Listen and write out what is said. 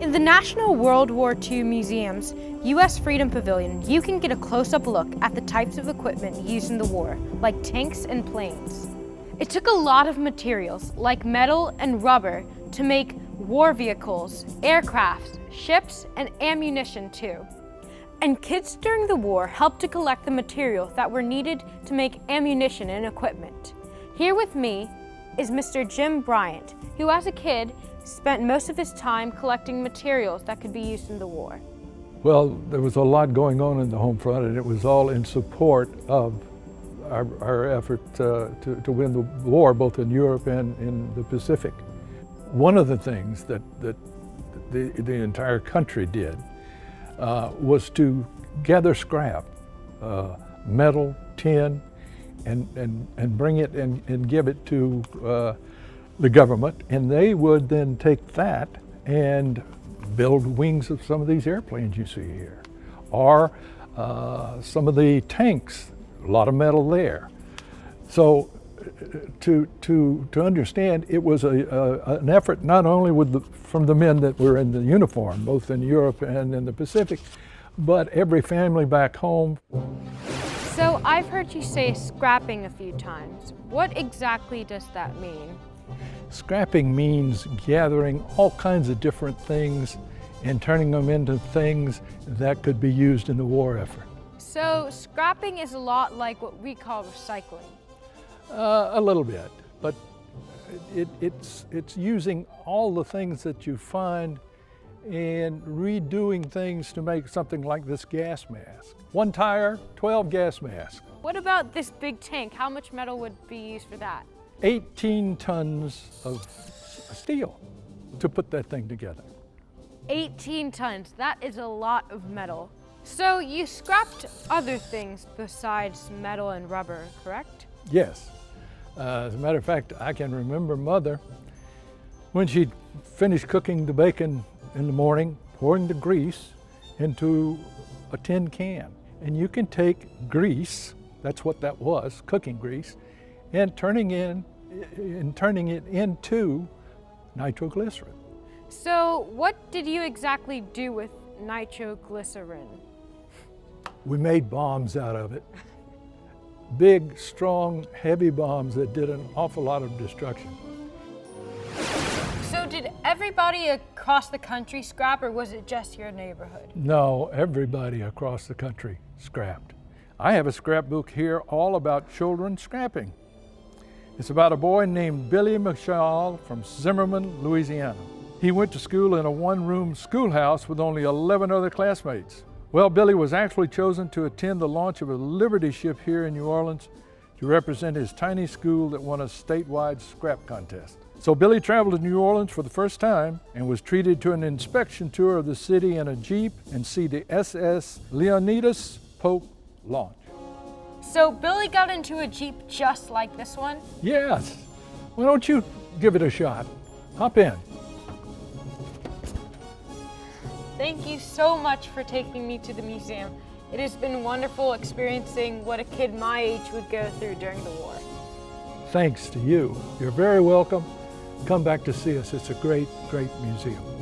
In the National World War II Museum's U.S. Freedom Pavilion, you can get a close-up look at the types of equipment used in the war, like tanks and planes. It took a lot of materials, like metal and rubber, to make war vehicles, aircraft, ships, and ammunition too. And kids during the war helped to collect the material that were needed to make ammunition and equipment. Here with me is Mr. Jim Bryant, who as a kid spent most of his time collecting materials that could be used in the war. Well, there was a lot going on in the home front, and it was all in support of our, our effort uh, to, to win the war, both in Europe and in the Pacific. One of the things that, that the, the entire country did uh, was to gather scrap, uh, metal, tin, and, and, and bring it and, and give it to uh, the government, and they would then take that and build wings of some of these airplanes you see here, or uh, some of the tanks, a lot of metal there. So to, to, to understand, it was a, a, an effort not only with the, from the men that were in the uniform, both in Europe and in the Pacific, but every family back home. So I've heard you say scrapping a few times. What exactly does that mean? Scrapping means gathering all kinds of different things and turning them into things that could be used in the war effort. So scrapping is a lot like what we call recycling? Uh, a little bit, but it, it's, it's using all the things that you find and redoing things to make something like this gas mask. One tire, 12 gas masks. What about this big tank? How much metal would be used for that? 18 tons of steel to put that thing together. 18 tons, that is a lot of metal. So you scrapped other things besides metal and rubber, correct? Yes. Uh, as a matter of fact, I can remember mother, when she'd finished cooking the bacon in the morning, pouring the grease into a tin can. And you can take grease, that's what that was, cooking grease, and turning in and turning it into nitroglycerin. So what did you exactly do with nitroglycerin? We made bombs out of it. Big, strong, heavy bombs that did an awful lot of destruction. So did everybody across the country scrap or was it just your neighborhood? No, everybody across the country scrapped. I have a scrapbook here all about children scrapping. It's about a boy named Billy Michal from Zimmerman, Louisiana. He went to school in a one-room schoolhouse with only 11 other classmates. Well, Billy was actually chosen to attend the launch of a Liberty ship here in New Orleans to represent his tiny school that won a statewide scrap contest. So Billy traveled to New Orleans for the first time and was treated to an inspection tour of the city in a Jeep and see the SS Leonidas Polk launch. So Billy got into a Jeep just like this one? Yes. Why don't you give it a shot? Hop in. Thank you so much for taking me to the museum. It has been wonderful experiencing what a kid my age would go through during the war. Thanks to you. You're very welcome. Come back to see us. It's a great, great museum.